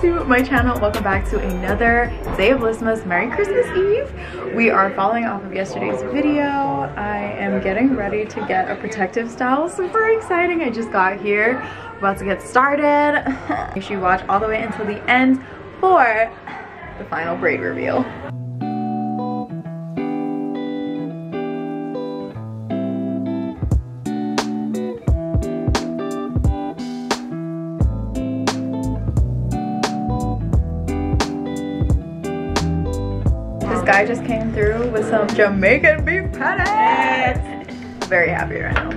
to my channel. Welcome back to another day of Lyssmas Merry Christmas Eve. We are following off of yesterday's video. I am getting ready to get a protective style. Super exciting. I just got here. About to get started. Make sure you watch all the way until the end for the final braid reveal. Guy just came through with some Jamaican beef patties. Very happy right now.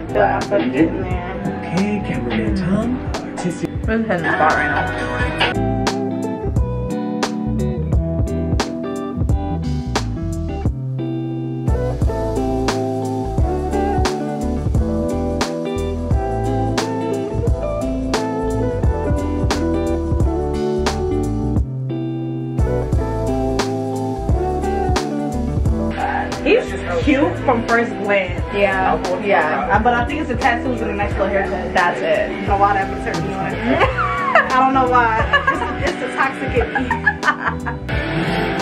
Okay, cameraman Tom. This is the spot right now. From first glance. Yeah, yeah. But I think it's the tattoos and the nice little haircut. That's it. I don't know why that would turn me on. I don't know why. It's, it's the toxic in me.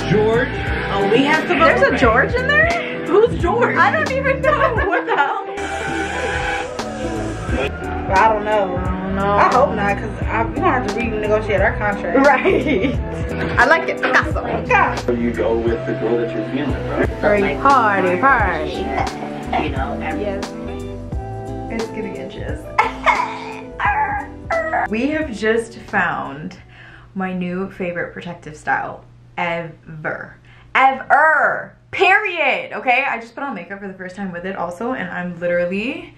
George. Oh, we have to go. There's a George in there? Who's George? I don't even know. what the hell? I don't know. I don't know. I hope not, because we don't have to renegotiate our contract. Right. I like it. Picasso. So you go with the girl that you're feeling, right? Party, party, party. You know, yes. It's getting inches. we have just found my new favorite protective style ever. Ever. Period. Okay, I just put on makeup for the first time with it also, and I'm literally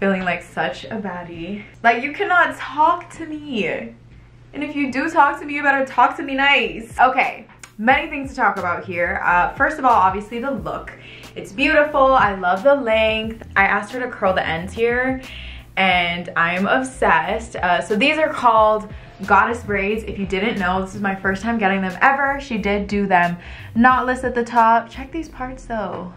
feeling like such a baddie. Like, you cannot talk to me. And if you do talk to me, you better talk to me nice. Okay, many things to talk about here. Uh, first of all, obviously the look. It's beautiful, I love the length. I asked her to curl the ends here and I'm obsessed. Uh, so these are called goddess braids. If you didn't know, this is my first time getting them ever. She did do them knotless at the top. Check these parts though.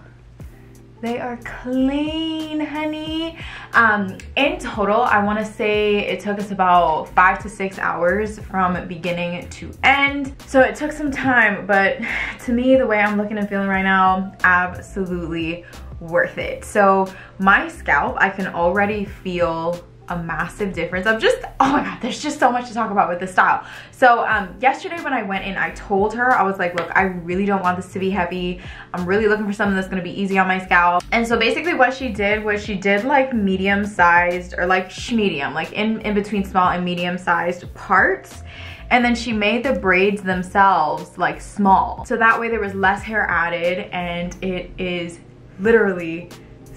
They are clean, honey. Um, in total, I wanna say it took us about five to six hours from beginning to end. So it took some time, but to me, the way I'm looking and feeling right now, absolutely worth it. So my scalp, I can already feel a massive difference I'm just, oh my God, there's just so much to talk about with this style. So um, yesterday when I went in, I told her, I was like, look, I really don't want this to be heavy. I'm really looking for something that's gonna be easy on my scalp. And so basically what she did was she did like medium sized or like medium, like in, in between small and medium sized parts and then she made the braids themselves like small so that way there was less hair added and it is literally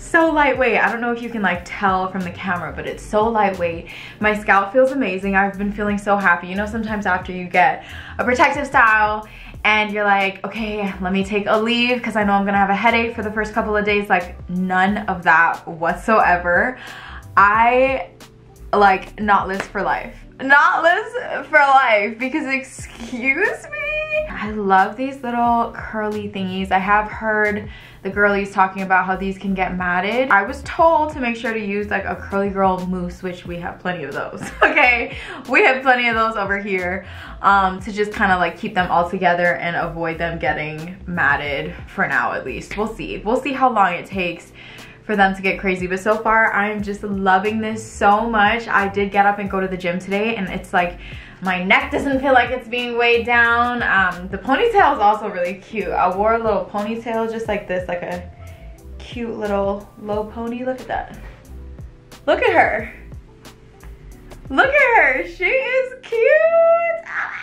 so lightweight. I don't know if you can like tell from the camera, but it's so lightweight. My scalp feels amazing. I've been feeling so happy. You know, sometimes after you get a protective style and you're like, okay, let me take a leave because I know I'm gonna have a headache for the first couple of days. Like none of that whatsoever. I like knotless for life. Knotless for life because excuse me? I love these little curly thingies. I have heard the girlies talking about how these can get matted. I was told to make sure to use like a curly girl mousse, which we have plenty of those, okay? We have plenty of those over here um, to just kind of like keep them all together and avoid them getting matted for now at least. We'll see. We'll see how long it takes for them to get crazy. But so far, I'm just loving this so much. I did get up and go to the gym today and it's like my neck doesn't feel like it's being weighed down. Um, the ponytail is also really cute. I wore a little ponytail just like this, like a cute little low pony. Look at that. Look at her. Look at her. She is cute. Oh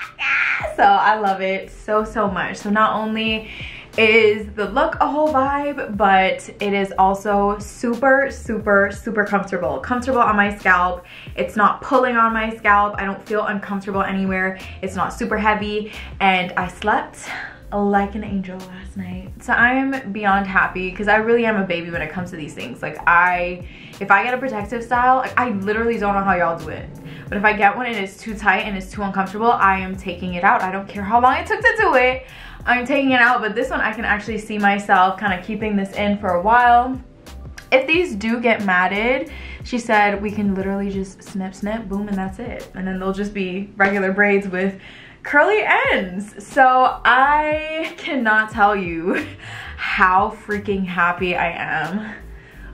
so I love it so, so much. So not only is the look a whole vibe, but it is also super, super, super comfortable. Comfortable on my scalp. It's not pulling on my scalp. I don't feel uncomfortable anywhere. It's not super heavy. And I slept like an angel last night. So I'm beyond happy because I really am a baby when it comes to these things. Like I, if I get a protective style, like I literally don't know how y'all do it. But if I get one and it's too tight and it's too uncomfortable, I am taking it out. I don't care how long it took to do it. I'm taking it out, but this one I can actually see myself kind of keeping this in for a while. If these do get matted, she said we can literally just snip, snip, boom, and that's it. And then they'll just be regular braids with curly ends. So I cannot tell you how freaking happy I am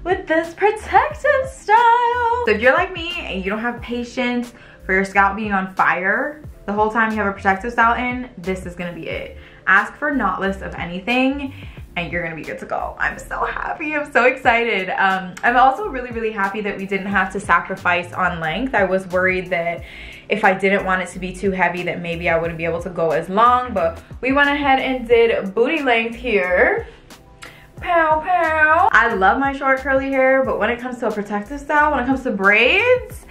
with this protective style. So if you're like me and you don't have patience for your scalp being on fire the whole time you have a protective style in, this is gonna be it. Ask for knotless of anything and you're gonna be good to go. I'm so happy, I'm so excited. Um, I'm also really, really happy that we didn't have to sacrifice on length. I was worried that if I didn't want it to be too heavy that maybe I wouldn't be able to go as long, but we went ahead and did booty length here. Pow, pow. I love my short curly hair, but when it comes to a protective style, when it comes to braids,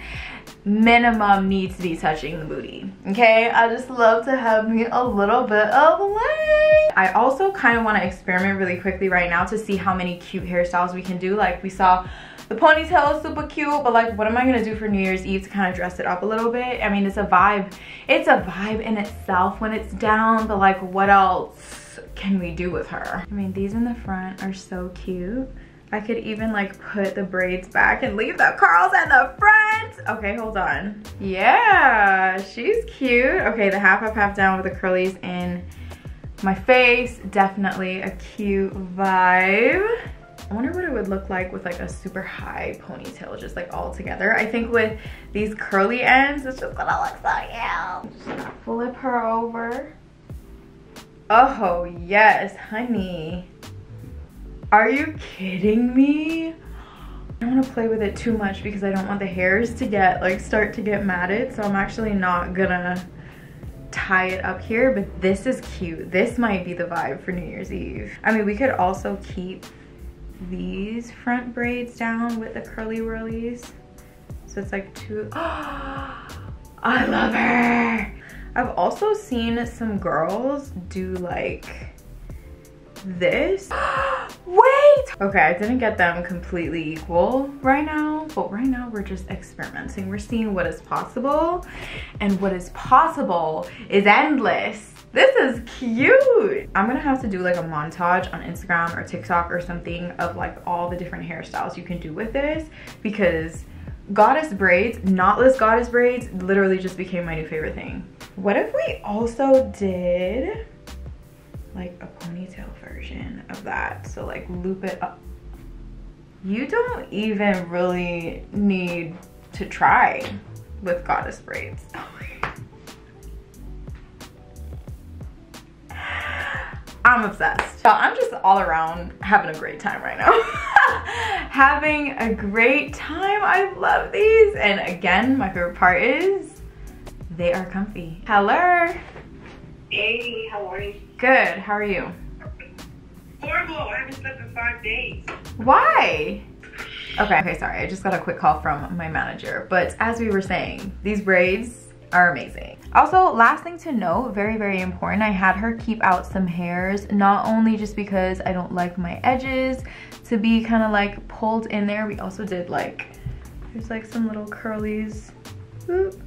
minimum needs to be touching the booty, okay? I just love to have me a little bit of length. I also kind of want to experiment really quickly right now to see how many cute hairstyles we can do. Like we saw the ponytail is super cute, but like what am I gonna do for New Year's Eve to kind of dress it up a little bit? I mean, it's a vibe. It's a vibe in itself when it's down, but like what else? Can we do with her? I mean, these in the front are so cute. I could even like put the braids back and leave the curls in the front. Okay, hold on. Yeah, she's cute. Okay, the half up, half down with the curlies in my face. Definitely a cute vibe. I wonder what it would look like with like a super high ponytail, just like all together. I think with these curly ends, it's just gonna look so cute. Just flip her over. Oh, yes, honey. Are you kidding me? I don't want to play with it too much because I don't want the hairs to get, like, start to get matted. So I'm actually not gonna tie it up here, but this is cute. This might be the vibe for New Year's Eve. I mean, we could also keep these front braids down with the curly whirlies. So it's like two, I love her. I've also seen some girls do like this. Wait! Okay, I didn't get them completely equal right now, but right now we're just experimenting. We're seeing what is possible, and what is possible is endless. This is cute. I'm gonna have to do like a montage on Instagram or TikTok or something of like all the different hairstyles you can do with this because goddess braids, knotless goddess braids, literally just became my new favorite thing. What if we also did like a ponytail version of that? So like loop it up. You don't even really need to try with goddess braids. I'm obsessed. So I'm just all around having a great time right now. having a great time. I love these. And again, my favorite part is they are comfy. Hello. Hey, how are you? Good, how are you? Horrible, I haven't slept in five days. Why? Okay, okay, sorry. I just got a quick call from my manager. But as we were saying, these braids are amazing. Also, last thing to note, very, very important, I had her keep out some hairs, not only just because I don't like my edges to be kind of like pulled in there, we also did like, there's like some little curlies. Oop.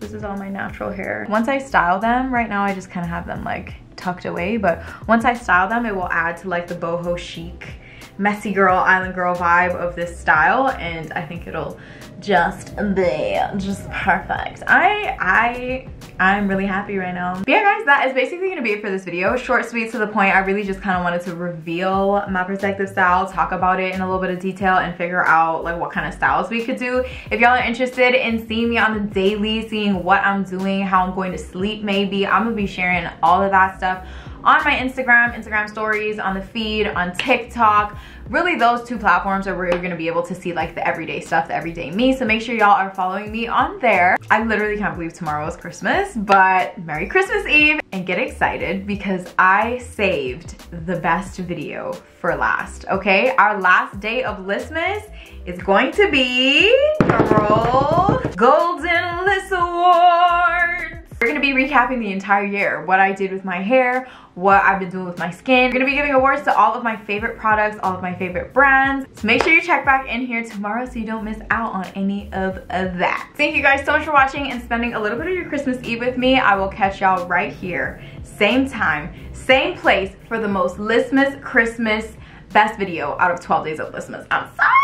This is all my natural hair. Once I style them, right now I just kind of have them like tucked away, but once I style them, it will add to like the boho chic, messy girl, island girl vibe of this style, and I think it'll just be just perfect. I i i'm really happy right now. But yeah guys that is basically gonna be it for this video. Short sweet to the point. I really just kind of wanted to reveal my perspective style talk about it in a little bit of detail and figure out like what kind of styles we could do. If y'all are interested in seeing me on the daily seeing what i'm doing how i'm going to sleep maybe i'm gonna be sharing all of that stuff on my Instagram, Instagram stories, on the feed, on TikTok. Really those two platforms are where you're gonna be able to see like the everyday stuff, the everyday me. So make sure y'all are following me on there. I literally can't believe tomorrow is Christmas, but Merry Christmas Eve and get excited because I saved the best video for last, okay? Our last day of Lyssmas is going to be, roll, Golden List Awards. Be recapping the entire year, what I did with my hair, what I've been doing with my skin. We're gonna be giving awards to all of my favorite products, all of my favorite brands. So make sure you check back in here tomorrow so you don't miss out on any of, that. Thank you guys so much for watching and spending a little bit of your Christmas Eve with me. I will catch y'all right here, same time, same place for the most Lyssmas Christmas best video out of 12 days of Lyssmas. I'm sorry.